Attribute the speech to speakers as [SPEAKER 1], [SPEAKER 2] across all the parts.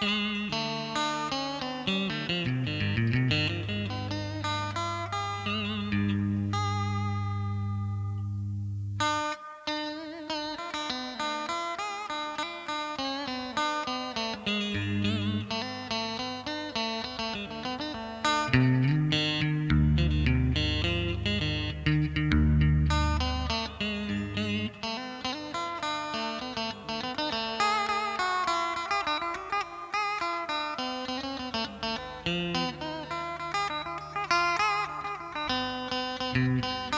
[SPEAKER 1] Mm-hmm. Música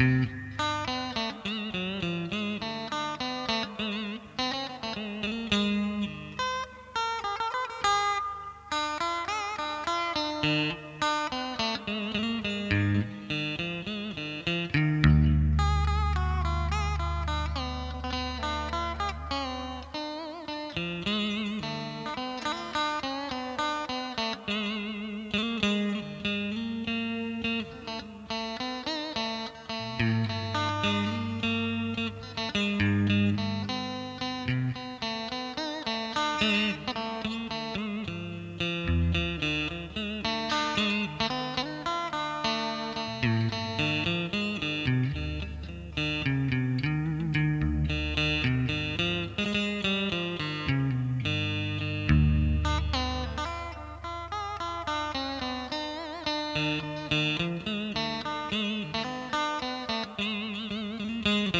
[SPEAKER 1] thank mm -hmm. you Thank you.